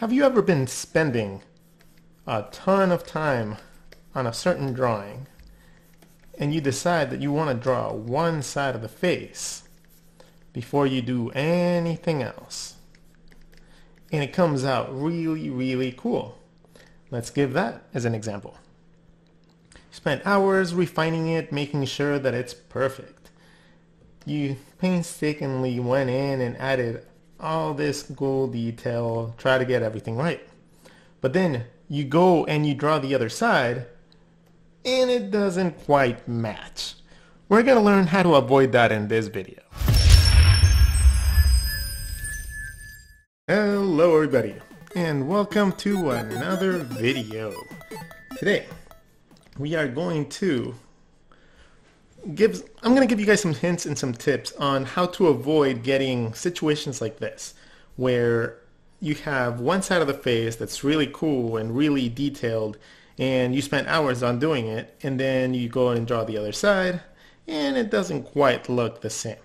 Have you ever been spending a ton of time on a certain drawing and you decide that you want to draw one side of the face before you do anything else? And it comes out really, really cool. Let's give that as an example. Spent hours refining it, making sure that it's perfect. You painstakingly went in and added all this gold detail, try to get everything right. But then you go and you draw the other side and it doesn't quite match. We're going to learn how to avoid that in this video. Hello everybody and welcome to another video. Today we are going to give I'm going to give you guys some hints and some tips on how to avoid getting situations like this where you have one side of the face that's really cool and really detailed and you spent hours on doing it and then you go and draw the other side and it doesn't quite look the same.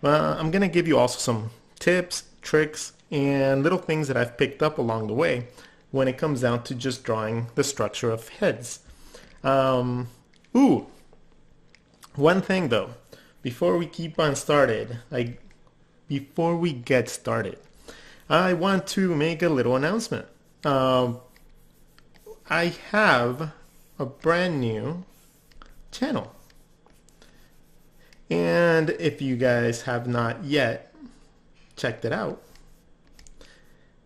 Well, I'm going to give you also some tips, tricks, and little things that I've picked up along the way when it comes down to just drawing the structure of heads. Um, ooh, one thing though, before we keep on started, like before we get started, I want to make a little announcement. Um, I have a brand new channel. And if you guys have not yet checked it out,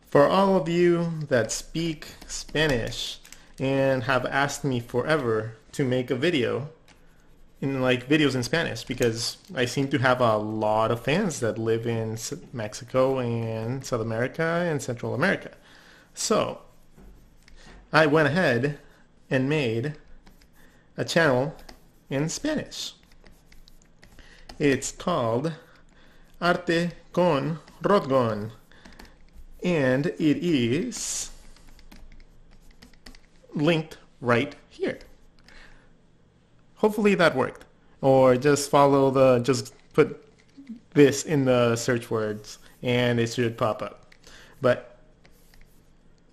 for all of you that speak Spanish and have asked me forever to make a video in like videos in Spanish because I seem to have a lot of fans that live in Mexico and South America and Central America. So I went ahead and made a channel in Spanish. It's called Arte con Rodgon and it is linked right here. Hopefully that worked. Or just follow the, just put this in the search words and it should pop up. But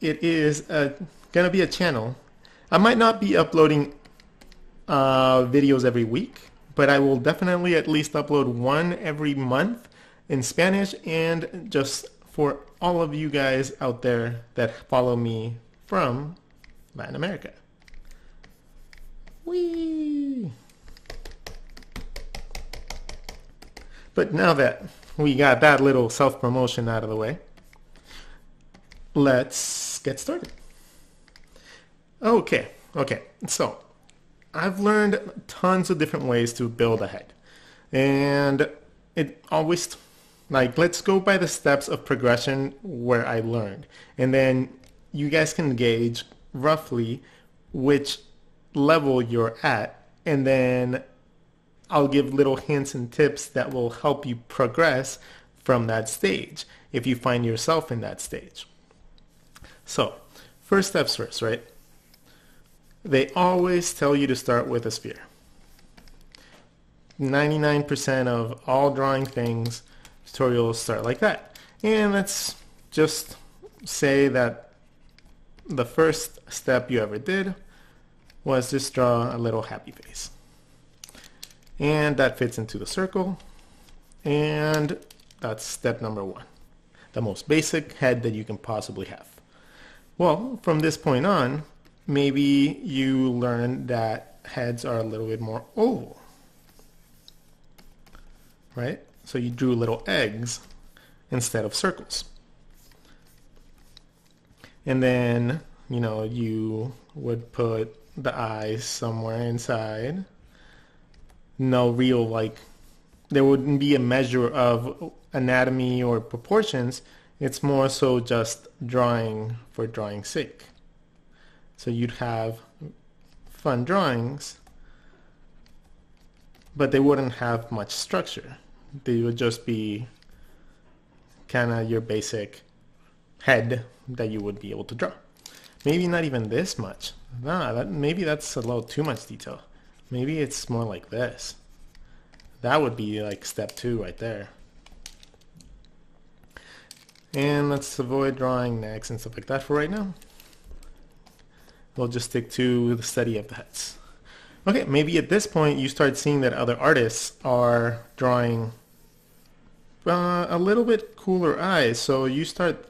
it is a, gonna be a channel. I might not be uploading uh, videos every week, but I will definitely at least upload one every month in Spanish and just for all of you guys out there that follow me from Latin America. Whee! But now that we got that little self-promotion out of the way, let's get started. Okay, okay. So I've learned tons of different ways to build a head. And it always like, let's go by the steps of progression where I learned. And then you guys can gauge roughly which level you're at. And then I'll give little hints and tips that will help you progress from that stage if you find yourself in that stage. So, first steps first, right? They always tell you to start with a sphere. 99% of all drawing things tutorials start like that. And let's just say that the first step you ever did was just draw a little happy face. And that fits into the circle. And that's step number one. The most basic head that you can possibly have. Well, from this point on, maybe you learn that heads are a little bit more oval. Right? So you drew little eggs instead of circles. And then, you know, you would put the eyes somewhere inside. No real, like, there wouldn't be a measure of anatomy or proportions. It's more so just drawing for drawing's sake. So you'd have fun drawings, but they wouldn't have much structure they would just be kind of your basic head that you would be able to draw. Maybe not even this much. Nah, that, maybe that's a little too much detail. Maybe it's more like this. That would be like step two right there. And let's avoid drawing necks and stuff like that for right now. We'll just stick to the study of the heads. Okay, maybe at this point you start seeing that other artists are drawing uh, a little bit cooler eyes. So you start,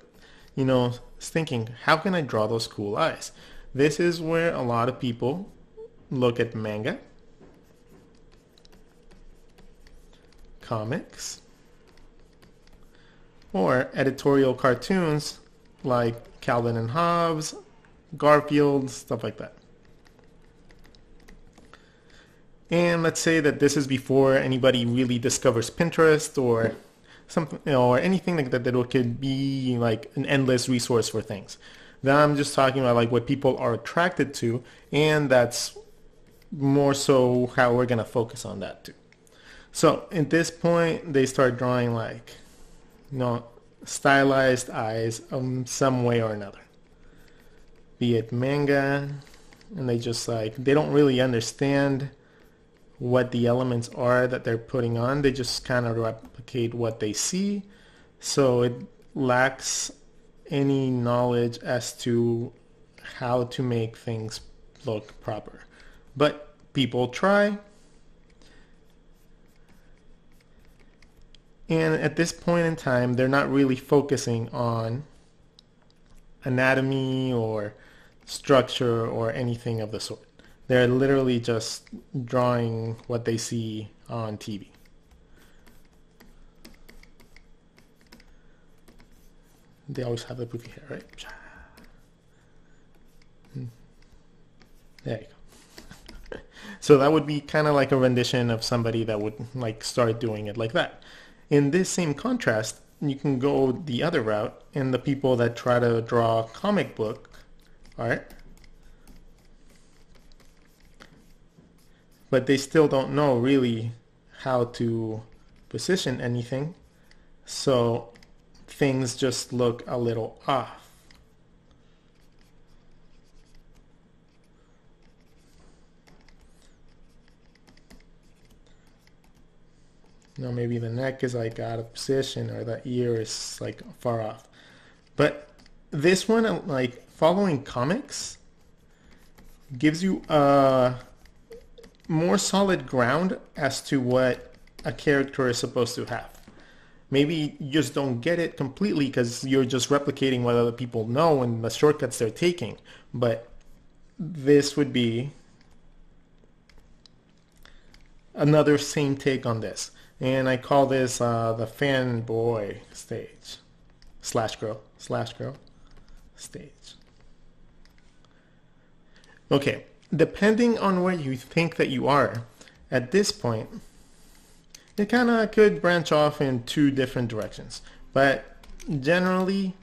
you know, thinking, how can I draw those cool eyes? This is where a lot of people look at manga, comics, or editorial cartoons like Calvin and Hobbes, Garfield, stuff like that. And let's say that this is before anybody really discovers Pinterest or something, you know, or anything like that that could be like an endless resource for things. Then I'm just talking about like what people are attracted to, and that's more so how we're gonna focus on that too. So at this point, they start drawing like, you know, stylized eyes um some way or another. Be it manga, and they just like they don't really understand what the elements are that they're putting on. They just kind of replicate what they see. So it lacks any knowledge as to how to make things look proper. But people try. And at this point in time, they're not really focusing on anatomy or structure or anything of the sort. They're literally just drawing what they see on TV. They always have the poofy hair, right? Hmm. There you go. so that would be kind of like a rendition of somebody that would like start doing it like that. In this same contrast, you can go the other route and the people that try to draw comic book art but they still don't know really how to position anything. So things just look a little off. Know, maybe the neck is like out of position or the ear is like far off. But this one, uh, like following comics, gives you a more solid ground as to what a character is supposed to have. Maybe you just don't get it completely because you're just replicating what other people know and the shortcuts they're taking. But this would be another same take on this. And I call this uh, the fanboy stage. Slash girl. Slash girl stage. Okay depending on where you think that you are at this point, it kind of could branch off in two different directions. But generally,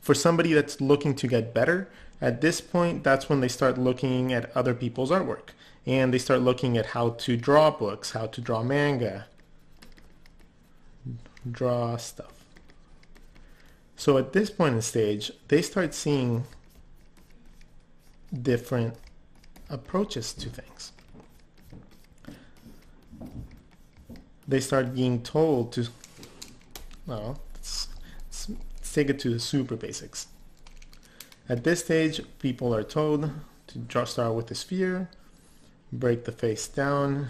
for somebody that's looking to get better, at this point, that's when they start looking at other people's artwork. And they start looking at how to draw books, how to draw manga, draw stuff. So at this point in stage, they start seeing different approaches to things. They start being told to, well, let's, let's take it to the super basics. At this stage, people are told to draw, start with the sphere, break the face down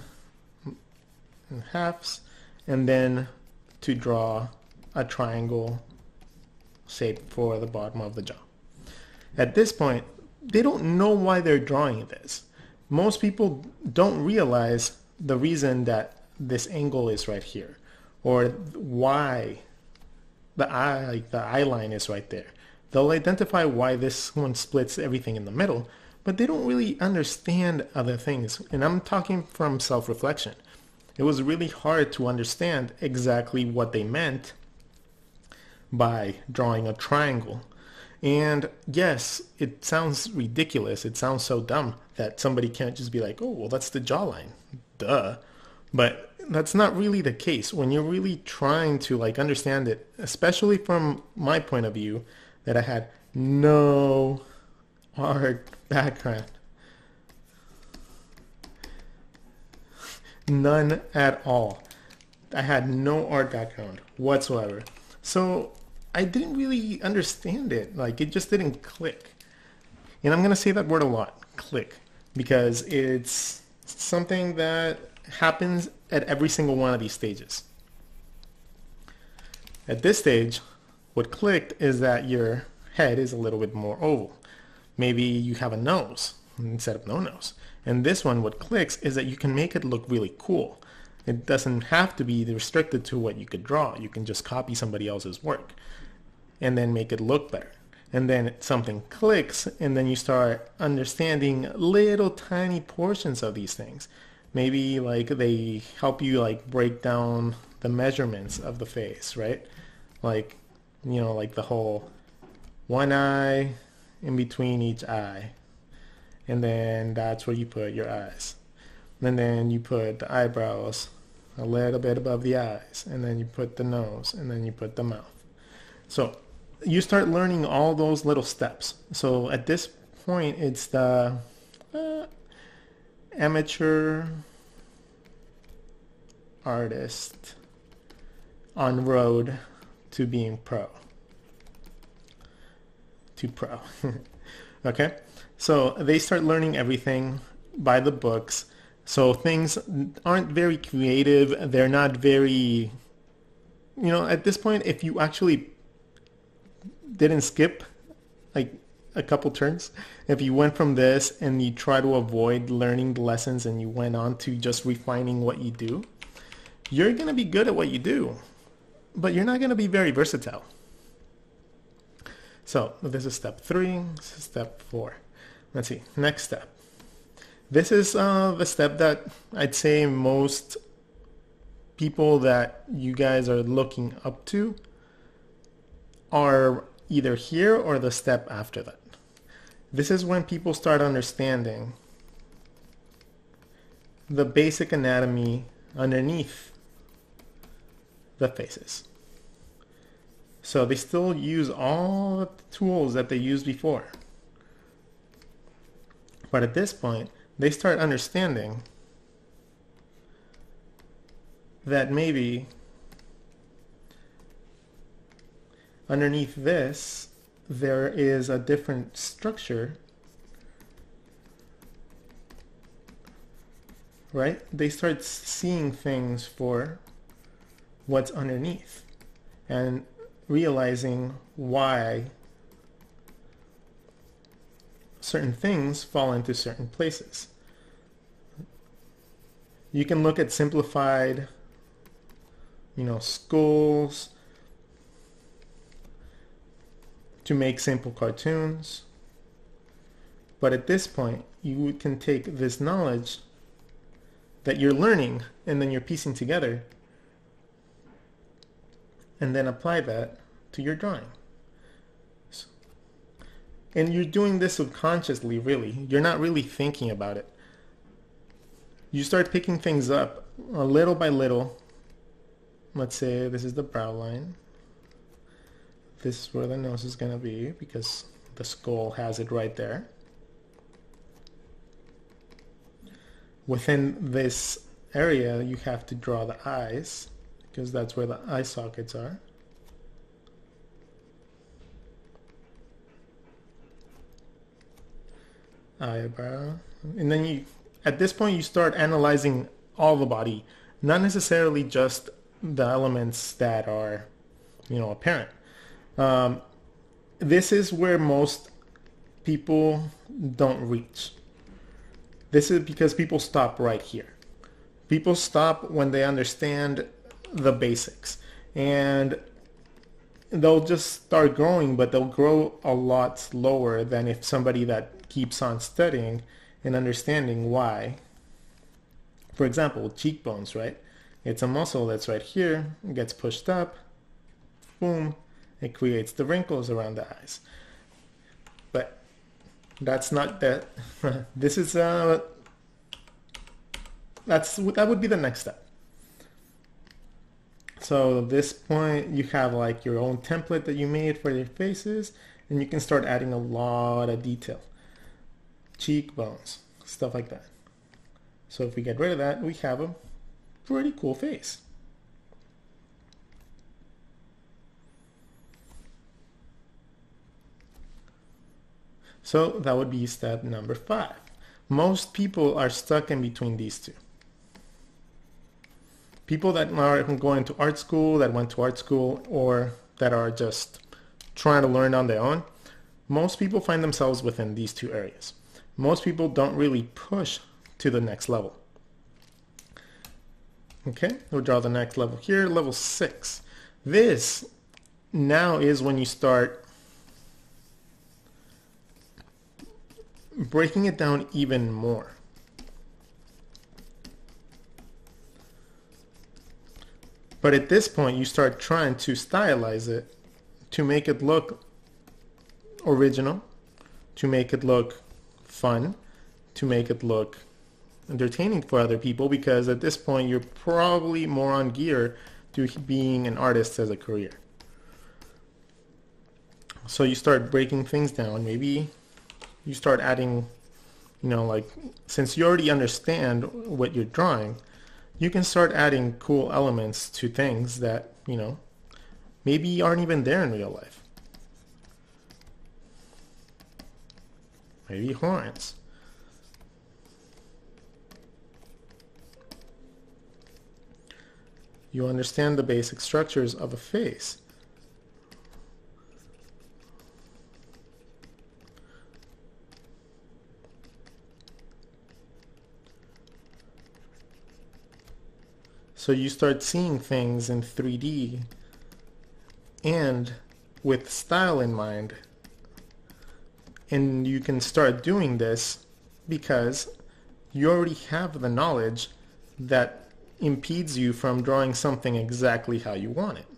in halves, and then to draw a triangle shape for the bottom of the jaw. At this point, they don't know why they're drawing this. Most people don't realize the reason that this angle is right here or why the eye, like the eye line is right there. They'll identify why this one splits everything in the middle, but they don't really understand other things. And I'm talking from self-reflection. It was really hard to understand exactly what they meant by drawing a triangle and yes, it sounds ridiculous. It sounds so dumb that somebody can't just be like, oh, well, that's the jawline. Duh. But that's not really the case. When you're really trying to like understand it, especially from my point of view, that I had no art background. None at all. I had no art background whatsoever. So I didn't really understand it. Like it just didn't click. And I'm going to say that word a lot, click, because it's something that happens at every single one of these stages. At this stage, what clicked is that your head is a little bit more oval. Maybe you have a nose instead of no nose. And this one, what clicks is that you can make it look really cool. It doesn't have to be restricted to what you could draw. You can just copy somebody else's work and then make it look better. And then something clicks and then you start understanding little tiny portions of these things. Maybe like they help you like break down the measurements of the face, right? Like, you know, like the whole one eye in between each eye and then that's where you put your eyes. And then you put the eyebrows a little bit above the eyes, and then you put the nose, and then you put the mouth. So you start learning all those little steps. So at this point, it's the uh, amateur artist on road to being pro. To pro. okay? So they start learning everything by the books. So things aren't very creative. They're not very, you know, at this point, if you actually didn't skip like a couple turns, if you went from this and you try to avoid learning the lessons and you went on to just refining what you do, you're going to be good at what you do, but you're not going to be very versatile. So this is step three, this is step four. Let's see, next step. This is uh, the step that I'd say most people that you guys are looking up to are either here or the step after that. This is when people start understanding the basic anatomy underneath the faces. So they still use all the tools that they used before. But at this point, they start understanding that maybe underneath this, there is a different structure, right? They start seeing things for what's underneath and realizing why certain things fall into certain places. You can look at simplified, you know, schools to make simple cartoons. But at this point, you can take this knowledge that you're learning and then you're piecing together and then apply that to your drawing. And you're doing this subconsciously, really. You're not really thinking about it. You start picking things up a little by little. Let's say this is the brow line. This is where the nose is going to be because the skull has it right there. Within this area, you have to draw the eyes because that's where the eye sockets are. eyebrow. And then you, at this point, you start analyzing all the body, not necessarily just the elements that are, you know, apparent. Um, this is where most people don't reach. This is because people stop right here. People stop when they understand the basics. And they'll just start growing, but they'll grow a lot slower than if somebody that keeps on studying and understanding why. For example, cheekbones, right? It's a muscle that's right here, gets pushed up, boom, it creates the wrinkles around the eyes. But that's not that. this is uh, that's that would be the next step. So at this point, you have like your own template that you made for your faces, and you can start adding a lot of detail cheekbones, stuff like that. So if we get rid of that, we have a pretty cool face. So that would be step number five. Most people are stuck in between these two. People that are going to art school, that went to art school, or that are just trying to learn on their own, most people find themselves within these two areas. Most people don't really push to the next level. Okay, we'll draw the next level here, level six. This now is when you start breaking it down even more. But at this point, you start trying to stylize it to make it look original, to make it look fun, to make it look entertaining for other people because at this point you're probably more on gear to being an artist as a career. So you start breaking things down. Maybe you start adding, you know, like since you already understand what you're drawing, you can start adding cool elements to things that, you know, maybe aren't even there in real life. Maybe horns. You understand the basic structures of a face. So you start seeing things in 3D and with style in mind. And you can start doing this because you already have the knowledge that impedes you from drawing something exactly how you want it.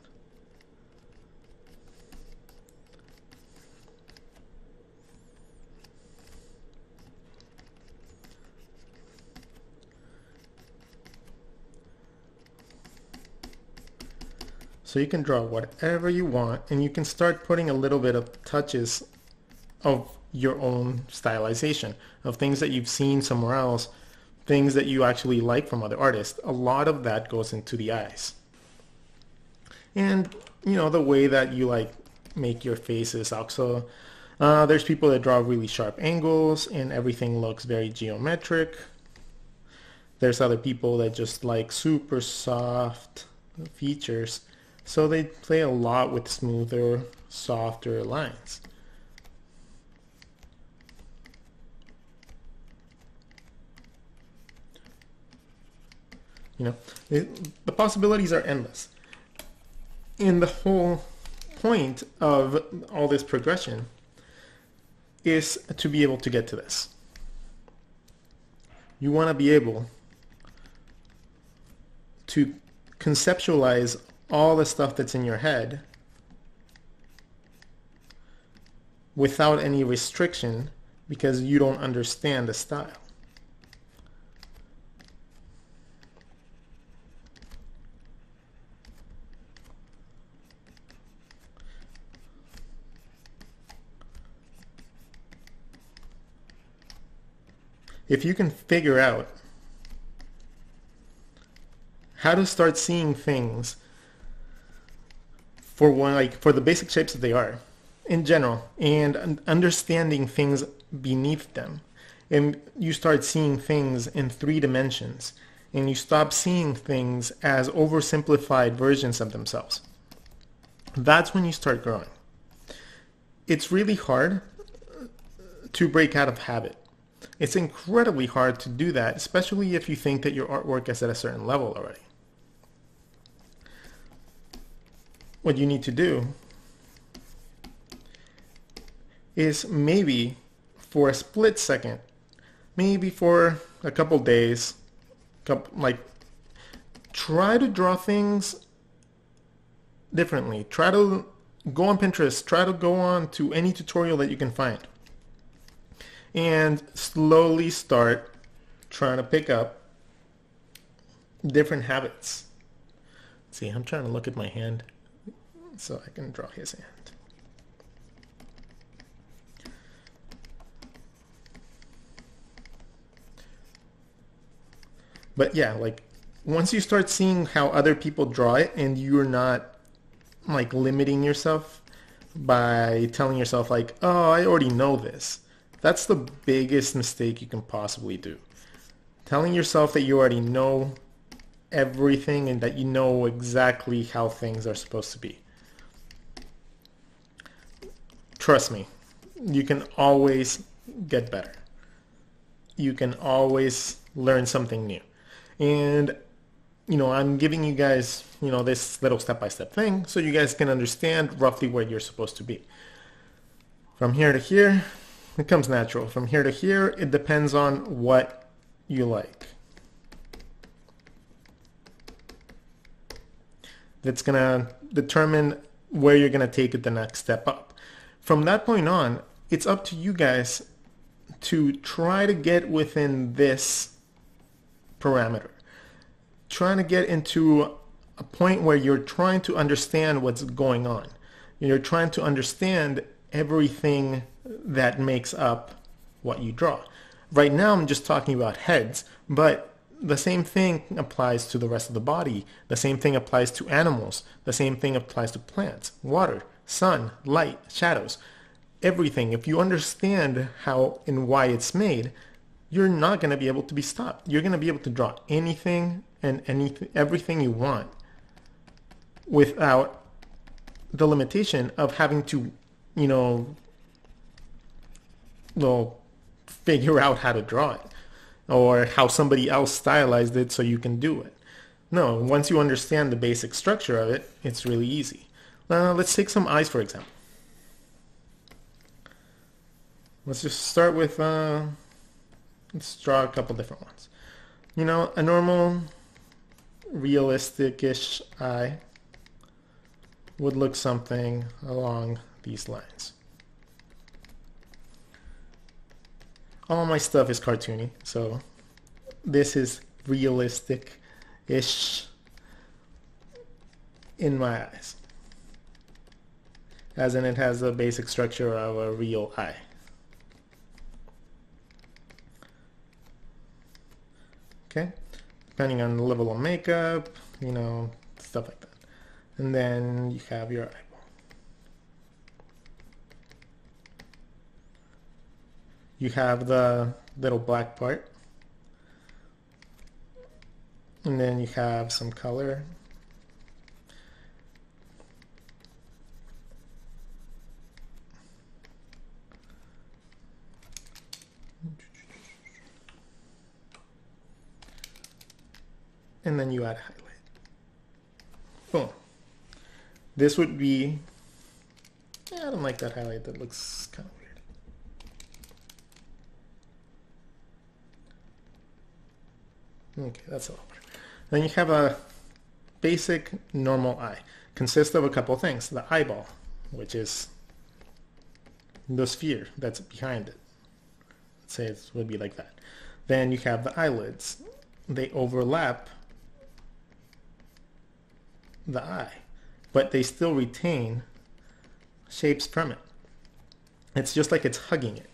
So you can draw whatever you want and you can start putting a little bit of touches of your own stylization, of things that you've seen somewhere else, things that you actually like from other artists. A lot of that goes into the eyes. And, you know, the way that you like make your faces also. Uh, there's people that draw really sharp angles and everything looks very geometric. There's other people that just like super soft features so they play a lot with smoother, softer lines. You know, the possibilities are endless. And the whole point of all this progression is to be able to get to this. You want to be able to conceptualize all the stuff that's in your head without any restriction because you don't understand the style. If you can figure out how to start seeing things for one, like for the basic shapes that they are in general and understanding things beneath them. And you start seeing things in three dimensions and you stop seeing things as oversimplified versions of themselves. That's when you start growing. It's really hard uh, to break out of habit. It's incredibly hard to do that especially if you think that your artwork is at a certain level already what you need to do is maybe for a split second, maybe for a couple days, couple, like try to draw things differently. Try to go on Pinterest, try to go on to any tutorial that you can find and slowly start trying to pick up different habits. See, I'm trying to look at my hand so I can draw his hand. But yeah, like once you start seeing how other people draw it and you're not like limiting yourself by telling yourself like, oh, I already know this. That's the biggest mistake you can possibly do. Telling yourself that you already know everything and that you know exactly how things are supposed to be. Trust me, you can always get better. You can always learn something new. And, you know, I'm giving you guys, you know, this little step-by-step thing so you guys can understand roughly where you're supposed to be. From here to here, it comes natural. From here to here, it depends on what you like. That's going to determine where you're going to take it the next step up. From that point on, it's up to you guys to try to get within this parameter. Trying to get into a point where you're trying to understand what's going on. You're trying to understand everything that makes up what you draw. Right now I'm just talking about heads, but the same thing applies to the rest of the body. The same thing applies to animals. The same thing applies to plants, water, sun, light, shadows everything, if you understand how and why it's made, you're not going to be able to be stopped. You're going to be able to draw anything and anything, everything you want without the limitation of having to, you know, well, figure out how to draw it or how somebody else stylized it so you can do it. No, once you understand the basic structure of it, it's really easy. Now, let's take some eyes, for example. Let's just start with, uh, let's draw a couple different ones. You know, a normal realistic-ish eye would look something along these lines. All my stuff is cartoony, so this is realistic-ish in my eyes. As in it has the basic structure of a real eye. okay? Depending on the level of makeup, you know, stuff like that. And then you have your eyeball. You have the little black part. And then you have some color and then you add highlight. Boom. This would be, yeah, I don't like that highlight. That looks kind of weird. Okay, that's a little better. Then you have a basic normal eye. Consists of a couple of things. The eyeball, which is the sphere that's behind it. Let's say it would be like that. Then you have the eyelids. They overlap the eye, but they still retain shapes from it. It's just like it's hugging it.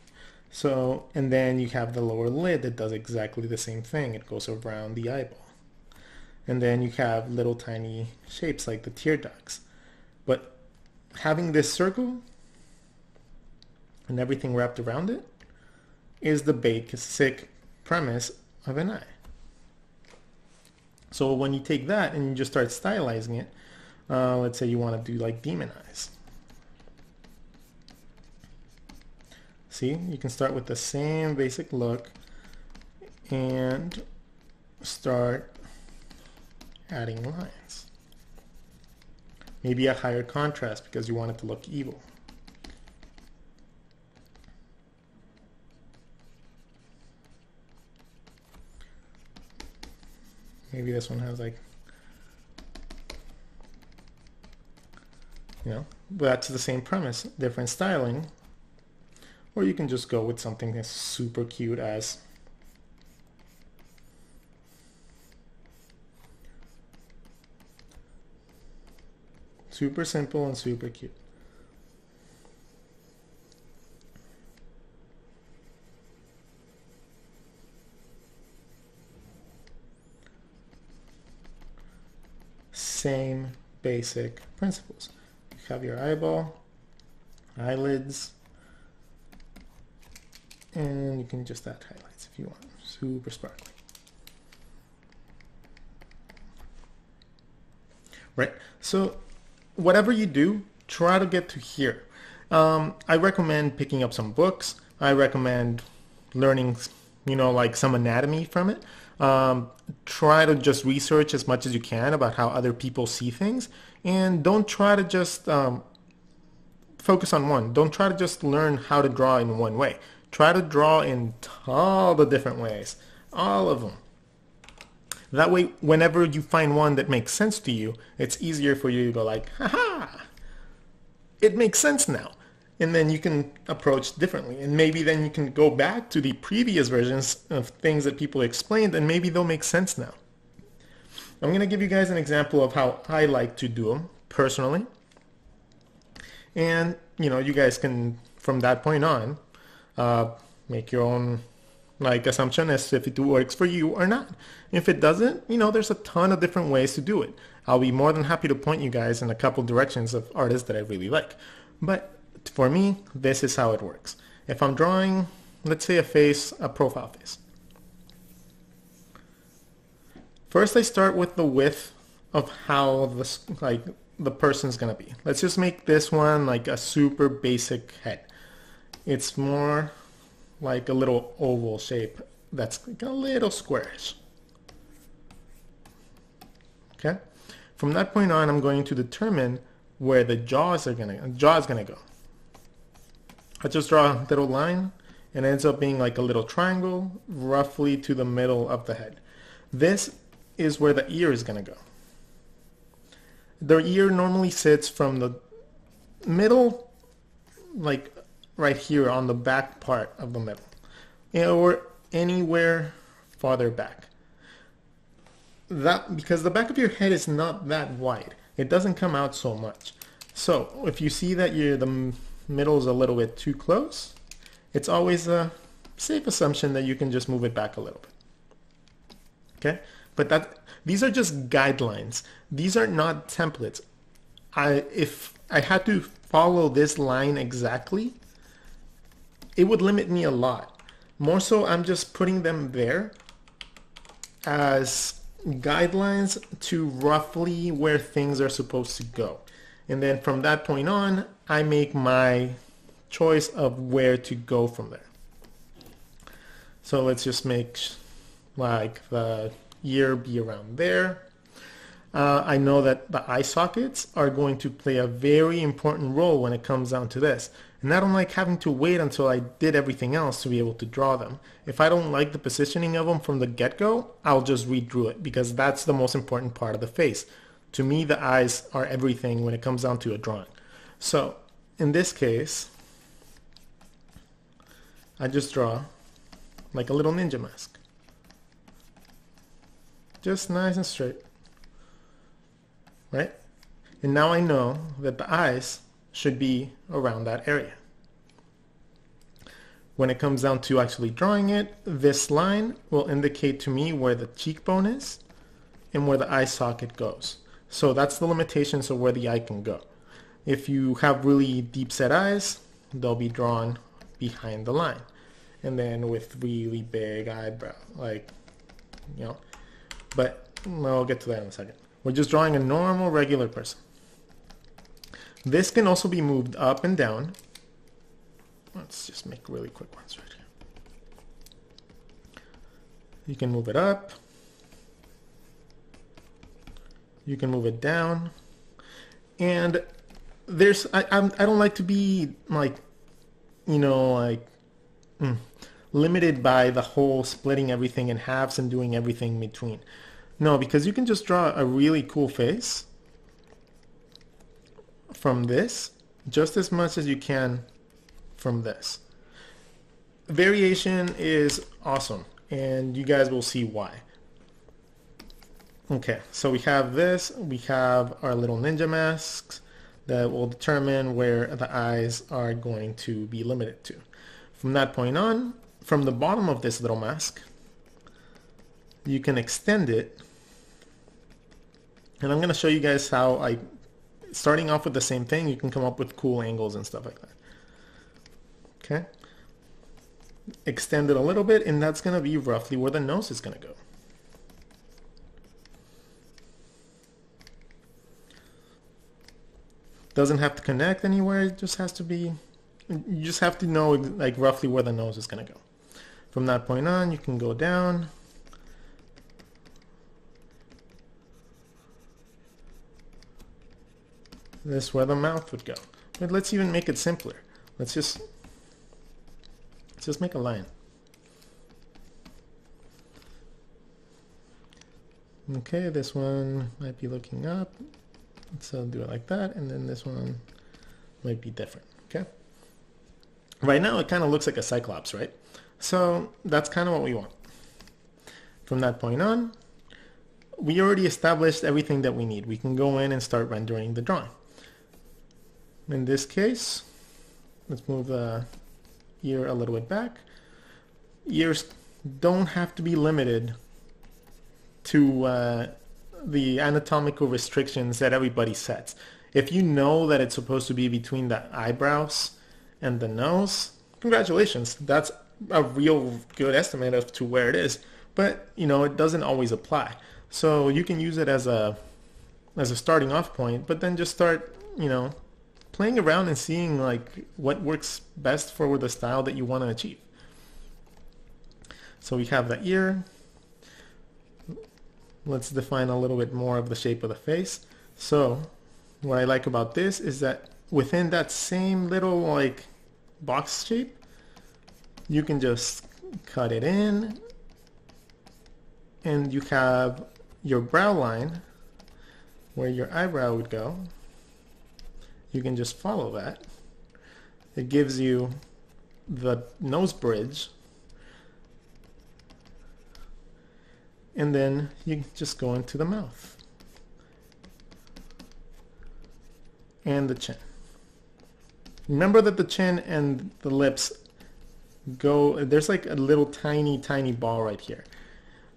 So, and then you have the lower lid that does exactly the same thing. It goes around the eyeball. And then you have little tiny shapes like the tear ducts. But having this circle and everything wrapped around it is the basic premise of an eye. So when you take that and you just start stylizing it, uh, let's say you want to do like demon eyes. See, you can start with the same basic look and start adding lines. Maybe a higher contrast because you want it to look evil. Maybe this one has like, you know, that's the same premise, different styling. Or you can just go with something that's super cute as super simple and super cute. Same basic principles. You have your eyeball, eyelids, And you can just add highlights if you want. Super sparkly. Right. So whatever you do, try to get to here. Um, I recommend picking up some books. I recommend learning, you know, like some anatomy from it. Um, try to just research as much as you can about how other people see things, and don't try to just um, focus on one. Don't try to just learn how to draw in one way. Try to draw in all the different ways, all of them. That way, whenever you find one that makes sense to you, it's easier for you to go like, haha, it makes sense now. And then you can approach differently. And maybe then you can go back to the previous versions of things that people explained and maybe they'll make sense now. I'm going to give you guys an example of how I like to do them personally. And, you know, you guys can, from that point on, uh, make your own like assumption as if it works for you or not. If it doesn't, you know, there's a ton of different ways to do it. I'll be more than happy to point you guys in a couple directions of artists that I really like. But for me, this is how it works. If I'm drawing, let's say a face, a profile face. First I start with the width of how this, like the person's gonna be. Let's just make this one like a super basic head. It's more like a little oval shape that's like a little squarish. Okay. From that point on, I'm going to determine where the jaws are gonna jaw is gonna go. I just draw a little line and ends up being like a little triangle roughly to the middle of the head. This is where the ear is gonna go. The ear normally sits from the middle, like right here on the back part of the middle or anywhere farther back. That because the back of your head is not that wide. It doesn't come out so much. So if you see that you're the middle is a little bit too close, it's always a safe assumption that you can just move it back a little bit. Okay? But that these are just guidelines. These are not templates. I if I had to follow this line exactly, it would limit me a lot. More so, I'm just putting them there as guidelines to roughly where things are supposed to go. And then from that point on, I make my choice of where to go from there. So let's just make like the ear be around there. Uh, I know that the eye sockets are going to play a very important role when it comes down to this. And I don't like having to wait until I did everything else to be able to draw them. If I don't like the positioning of them from the get-go, I'll just redraw it because that's the most important part of the face. To me, the eyes are everything when it comes down to a drawing. So in this case, I just draw like a little ninja mask. Just nice and straight. Right? And now I know that the eyes should be around that area. When it comes down to actually drawing it, this line will indicate to me where the cheekbone is and where the eye socket goes. So that's the limitations of where the eye can go. If you have really deep set eyes, they'll be drawn behind the line. And then with really big eyebrow, like, you know, but mm, I'll get to that in a second. We're just drawing a normal, regular person. This can also be moved up and down. Let's just make really quick ones right here. You can move it up. You can move it down. And there's, I, I'm, I don't like to be like, you know, like mm, limited by the whole splitting everything in halves and doing everything between. No, because you can just draw a really cool face from this just as much as you can from this. Variation is awesome and you guys will see why. Okay, so we have this, we have our little ninja masks that will determine where the eyes are going to be limited to. From that point on, from the bottom of this little mask, you can extend it and I'm going to show you guys how I starting off with the same thing, you can come up with cool angles and stuff like that. Okay. extend it a little bit and that's going to be roughly where the nose is going to go. Doesn't have to connect anywhere, it just has to be, you just have to know like roughly where the nose is going to go. From that point on, you can go down. This is where the mouth would go. But let's even make it simpler. Let's just, let's just make a line. Okay, this one might be looking up. So do it like that, and then this one might be different, okay? Right now it kind of looks like a cyclops, right? So that's kind of what we want. From that point on, we already established everything that we need. We can go in and start rendering the drawing. In this case, let's move the ear a little bit back. Ears don't have to be limited to uh, the anatomical restrictions that everybody sets. If you know that it's supposed to be between the eyebrows and the nose, congratulations. That's a real good estimate of to where it is. But, you know, it doesn't always apply. So you can use it as a as a starting off point, but then just start, you know, playing around and seeing like what works best for the style that you want to achieve. So we have the ear, let's define a little bit more of the shape of the face. So what I like about this is that within that same little like box shape, you can just cut it in and you have your brow line where your eyebrow would go. You can just follow that. It gives you the nose bridge and then you just go into the mouth and the chin. Remember that the chin and the lips go, there's like a little tiny, tiny ball right here.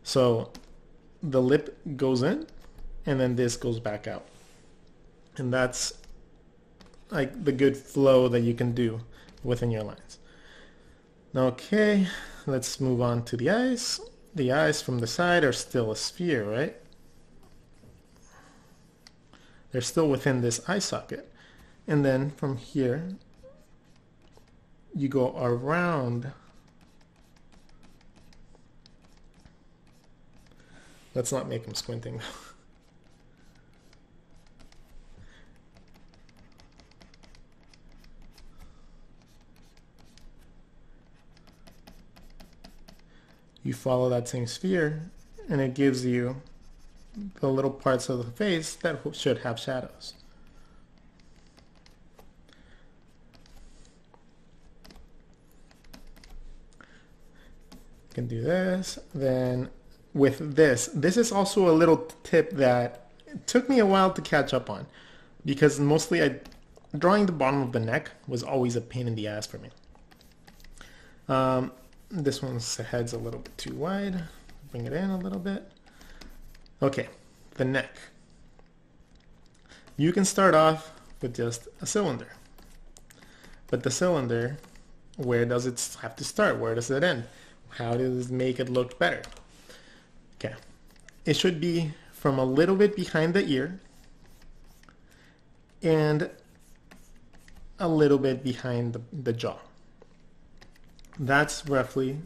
So the lip goes in and then this goes back out. And that's like the good flow that you can do within your lines. Okay, let's move on to the eyes the eyes from the side are still a sphere, right? They're still within this eye socket. And then from here, you go around. Let's not make them squinting. you follow that same sphere and it gives you the little parts of the face that should have shadows. You can do this. Then with this, this is also a little tip that took me a while to catch up on because mostly I drawing the bottom of the neck was always a pain in the ass for me. Um, this one's head's a little bit too wide. Bring it in a little bit. Okay, the neck. You can start off with just a cylinder. But the cylinder, where does it have to start? Where does it end? How does it make it look better? Okay, it should be from a little bit behind the ear and a little bit behind the, the jaw that's roughly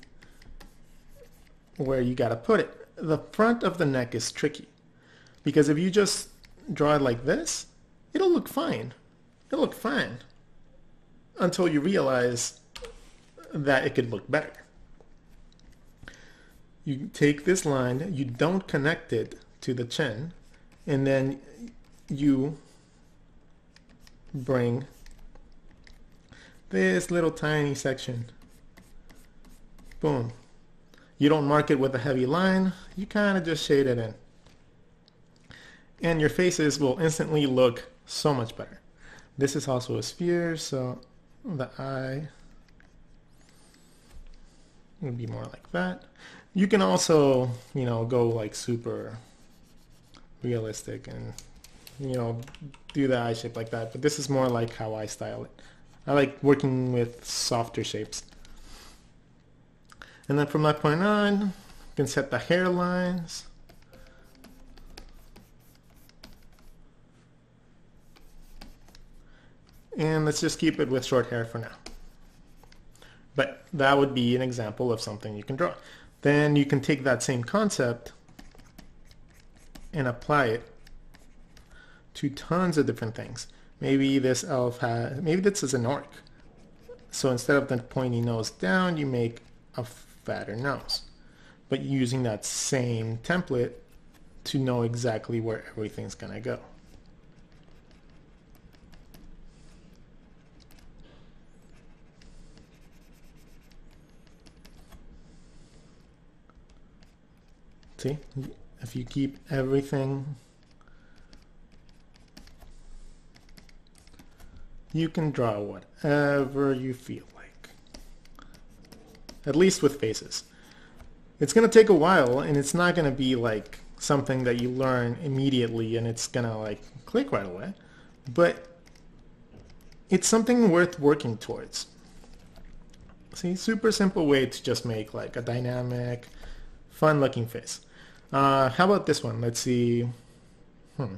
where you got to put it. The front of the neck is tricky because if you just draw it like this, it'll look fine. It'll look fine until you realize that it could look better. You take this line, you don't connect it to the chin, and then you bring this little tiny section Boom. You don't mark it with a heavy line. You kind of just shade it in. And your faces will instantly look so much better. This is also a sphere, so the eye would be more like that. You can also, you know, go like super realistic and, you know, do the eye shape like that. But this is more like how I style it. I like working with softer shapes. And then from that point on, you can set the hairlines. And let's just keep it with short hair for now. But that would be an example of something you can draw. Then you can take that same concept and apply it to tons of different things. Maybe this elf has, maybe this is an orc. So instead of the pointy nose down, you make a fatter nose. But using that same template to know exactly where everything's going to go. See, if you keep everything, you can draw whatever you feel. At least with faces. It's going to take a while and it's not going to be like something that you learn immediately and it's going to like click right away. But it's something worth working towards. See, super simple way to just make like a dynamic, fun looking face. Uh, how about this one? Let's see. Hmm.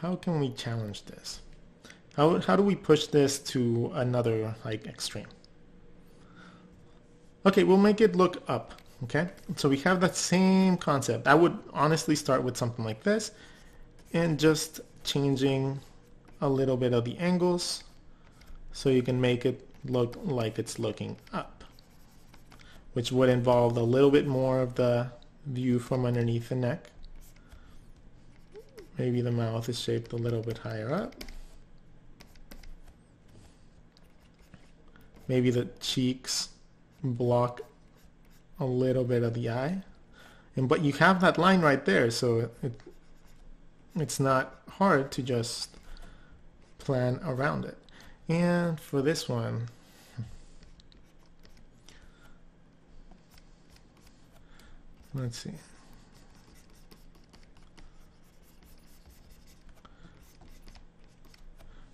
How can we challenge this? How, how do we push this to another like extreme? Okay, we'll make it look up. Okay, so we have that same concept. I would honestly start with something like this and just changing a little bit of the angles so you can make it look like it's looking up which would involve a little bit more of the view from underneath the neck. Maybe the mouth is shaped a little bit higher up. Maybe the cheeks block a little bit of the eye. And but you have that line right there, so it, it's not hard to just plan around it. And for this one, Let's see.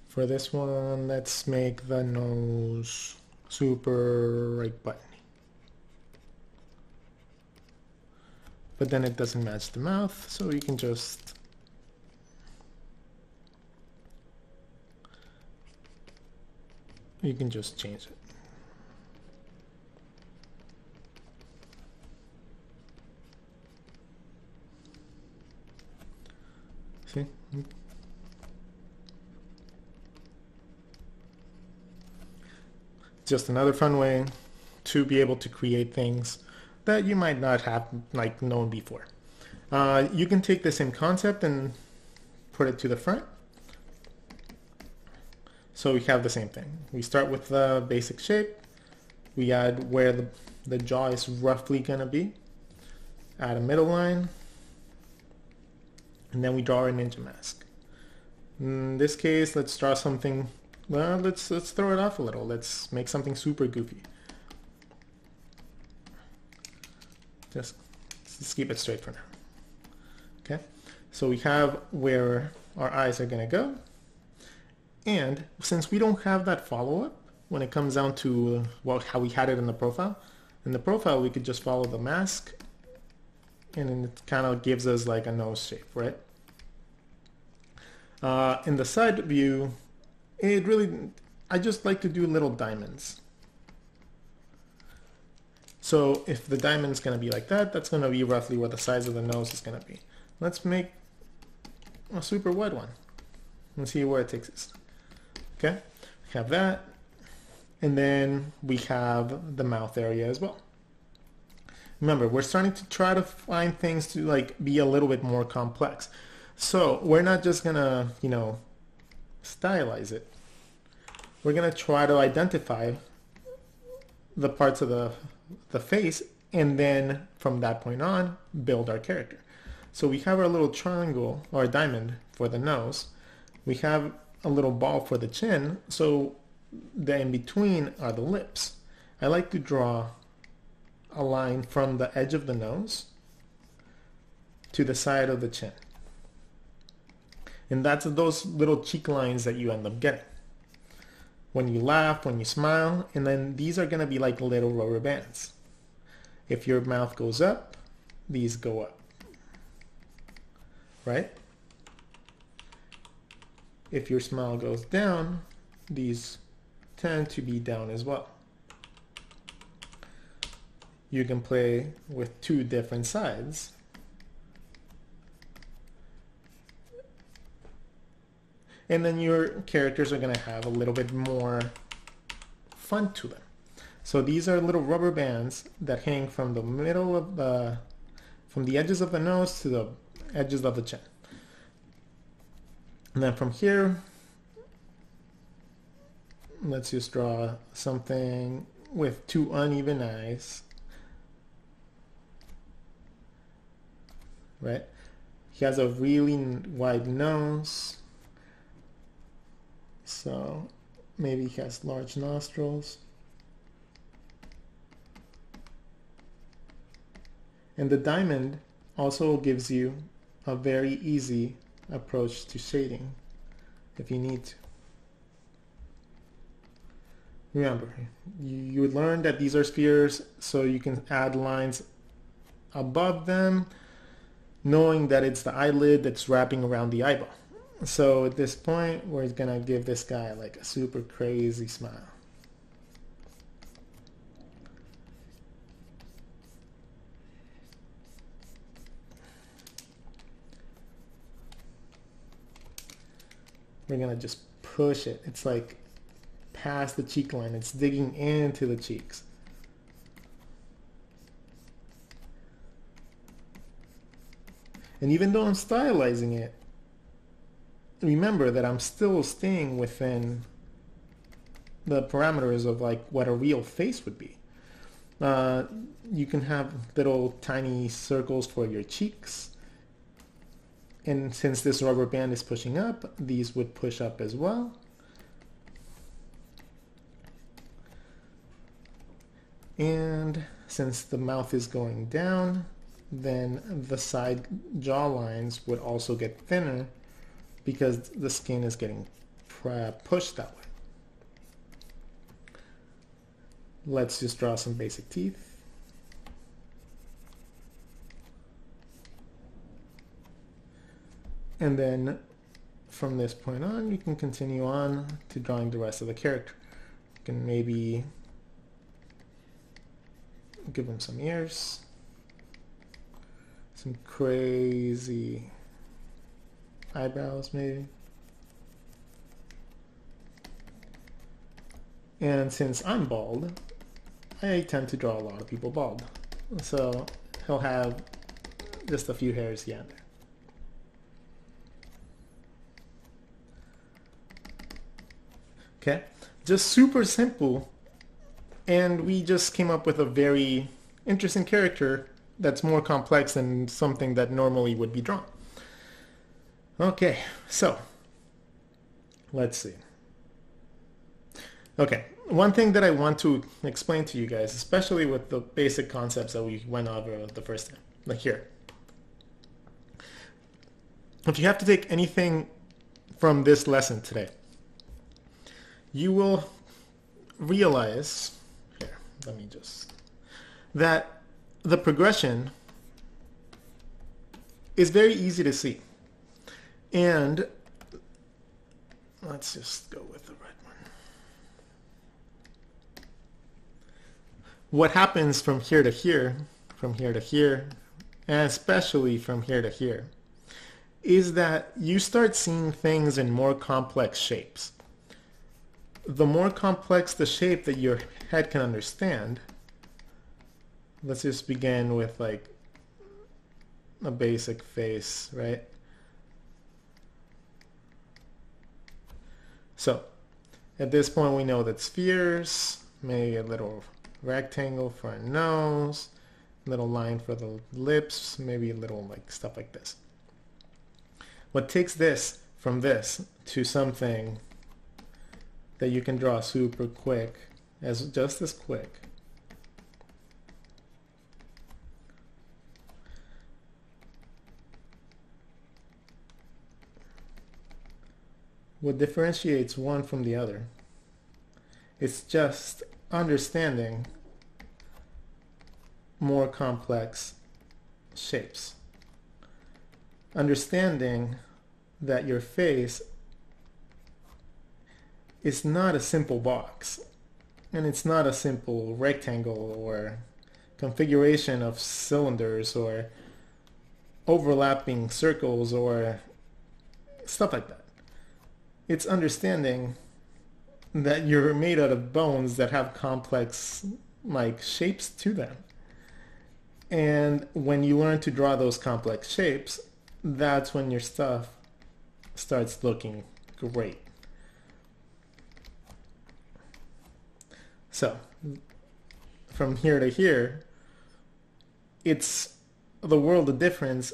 For this one, let's make the nose super right button. But then it doesn't match the mouth, so you can just you can just change it. See? Hmm. Just another fun way to be able to create things that you might not have like known before. Uh, you can take the same concept and put it to the front. So we have the same thing. We start with the basic shape. We add where the, the jaw is roughly going to be. Add a middle line and then we draw a ninja mask. In this case, let's draw something, well, let's, let's throw it off a little. Let's make something super goofy. Just, just keep it straight for now. Okay, so we have where our eyes are gonna go. And since we don't have that follow-up, when it comes down to well, how we had it in the profile, in the profile we could just follow the mask and it kind of gives us like a nose shape, right? Uh, in the side view, it really, I just like to do little diamonds. So if the diamond's going to be like that, that's going to be roughly what the size of the nose is going to be. Let's make a super wide one and see where it takes us. Okay, we have that. And then we have the mouth area as well. Remember, we're starting to try to find things to like be a little bit more complex. So we're not just gonna, you know, stylize it. We're gonna try to identify the parts of the, the face and then from that point on, build our character. So we have our little triangle or diamond for the nose. We have a little ball for the chin. So the in between are the lips. I like to draw a line from the edge of the nose to the side of the chin. And that's those little cheek lines that you end up getting. When you laugh, when you smile, and then these are going to be like little rubber bands. If your mouth goes up, these go up, right? If your smile goes down, these tend to be down as well. You can play with two different sides. And then your characters are going to have a little bit more fun to them. So these are little rubber bands that hang from the middle of the, from the edges of the nose to the edges of the chin. And then from here, let's just draw something with two uneven eyes. Right? He has a really wide nose. So maybe he has large nostrils. And the diamond also gives you a very easy approach to shading if you need to. Remember, you, you learn that these are spheres so you can add lines above them knowing that it's the eyelid that's wrapping around the eyeball. So at this point, we're going to give this guy like a super crazy smile. we're gonna just push it. It's like past the cheek line. It's digging into the cheeks. And even though I'm stylizing it, remember that I'm still staying within the parameters of like what a real face would be. Uh, you can have little tiny circles for your cheeks and since this rubber band is pushing up, these would push up as well. And since the mouth is going down, then the side jaw lines would also get thinner because the skin is getting pushed that way. Let's just draw some basic teeth. And then from this point on, you can continue on to drawing the rest of the character. You can maybe give him some ears, some crazy eyebrows maybe. And since I'm bald, I tend to draw a lot of people bald. So he'll have just a few hairs here. Okay, just super simple. And we just came up with a very interesting character that's more complex than something that normally would be drawn. Okay, so let's see. Okay, one thing that I want to explain to you guys, especially with the basic concepts that we went over the first time, like here. If you have to take anything from this lesson today, you will realize, here, let me just, that the progression is very easy to see. And let's just go with the red one. What happens from here to here, from here to here, and especially from here to here, is that you start seeing things in more complex shapes the more complex the shape that your head can understand, let's just begin with like a basic face, right? So at this point we know that spheres, maybe a little rectangle for a nose, little line for the lips, maybe a little like stuff like this. What takes this from this to something that you can draw super quick, as just as quick. What differentiates one from the other It's just understanding more complex shapes. Understanding that your face is not a simple box and it's not a simple rectangle or configuration of cylinders or overlapping circles or stuff like that. It's understanding that you're made out of bones that have complex like shapes to them. And when you learn to draw those complex shapes, that's when your stuff starts looking great. So, from here to here, it's the world of difference.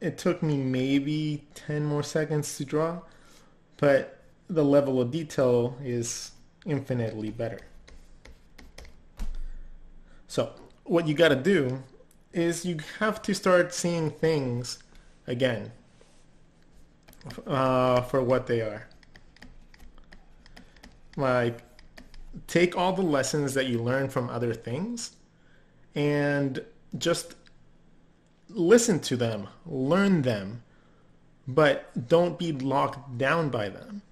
It took me maybe 10 more seconds to draw, but the level of detail is infinitely better. So what you got to do is you have to start seeing things again uh, for what they are. Like take all the lessons that you learn from other things and just listen to them, learn them, but don't be locked down by them.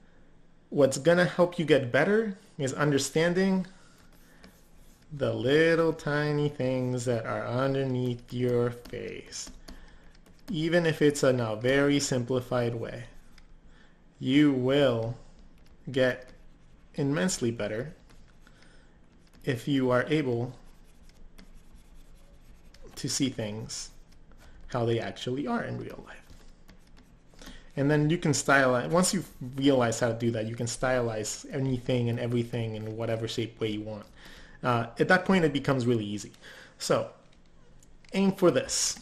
What's going to help you get better is understanding the little tiny things that are underneath your face. Even if it's in a very simplified way, you will get immensely better if you are able to see things how they actually are in real life. And then you can stylize, once you realize how to do that, you can stylize anything and everything in whatever shape way you want. Uh, at that point, it becomes really easy. So aim for this.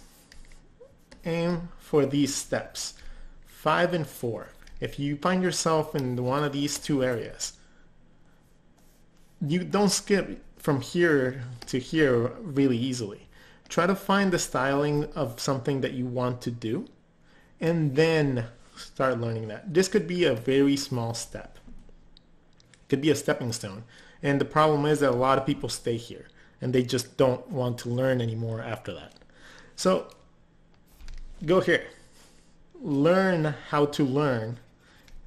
Aim for these steps, five and four. If you find yourself in one of these two areas, you don't skip from here to here really easily. Try to find the styling of something that you want to do and then start learning that. This could be a very small step. It could be a stepping stone. And the problem is that a lot of people stay here and they just don't want to learn anymore after that. So go here. Learn how to learn.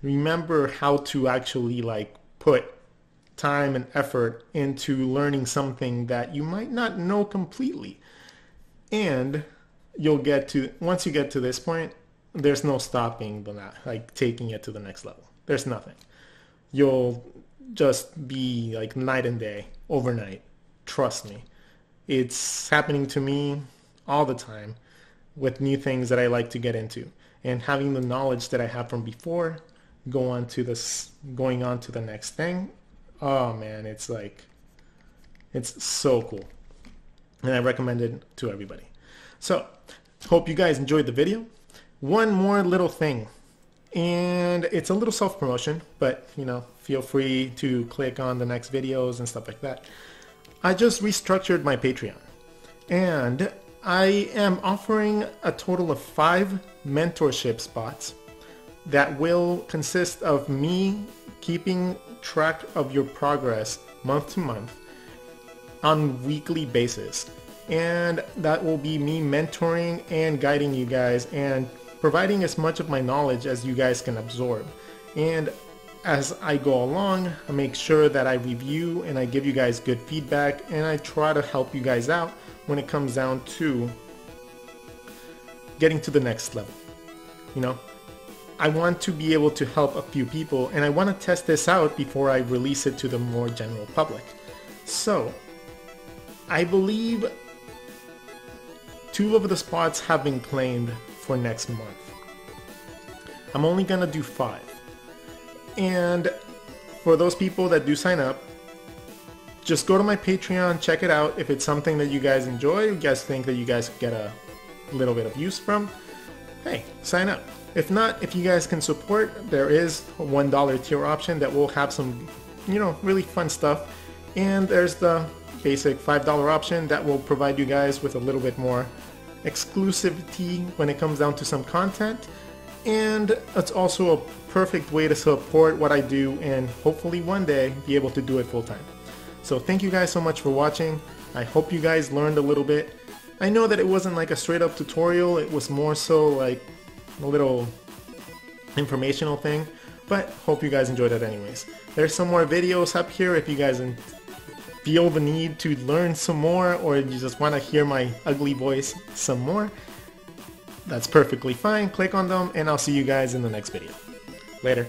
Remember how to actually like put time and effort into learning something that you might not know completely. And you'll get to, once you get to this point, there's no stopping that, like taking it to the next level. There's nothing. You'll just be like night and day, overnight. Trust me. It's happening to me all the time with new things that I like to get into. And having the knowledge that I have from before, go on to this, going on to the next thing. Oh man, it's like, it's so cool. And I recommend it to everybody. So, hope you guys enjoyed the video one more little thing. And it's a little self-promotion, but you know, feel free to click on the next videos and stuff like that. I just restructured my Patreon. And I am offering a total of five mentorship spots that will consist of me keeping track of your progress month to month on weekly basis. And that will be me mentoring and guiding you guys and providing as much of my knowledge as you guys can absorb. And as I go along, I make sure that I review and I give you guys good feedback and I try to help you guys out when it comes down to getting to the next level. You know, I want to be able to help a few people and I want to test this out before I release it to the more general public. So, I believe two of the spots have been claimed for next month. I'm only gonna do five. And for those people that do sign up, just go to my Patreon, check it out. If it's something that you guys enjoy, you guys think that you guys get a little bit of use from, hey, sign up. If not, if you guys can support, there is a $1 tier option that will have some, you know, really fun stuff. And there's the basic $5 option that will provide you guys with a little bit more exclusivity when it comes down to some content and it's also a perfect way to support what I do and hopefully one day be able to do it full time. So thank you guys so much for watching. I hope you guys learned a little bit. I know that it wasn't like a straight up tutorial, it was more so like a little informational thing, but hope you guys enjoyed it anyways. There's some more videos up here if you guys feel the need to learn some more or you just want to hear my ugly voice some more. That's perfectly fine. Click on them and I'll see you guys in the next video. Later.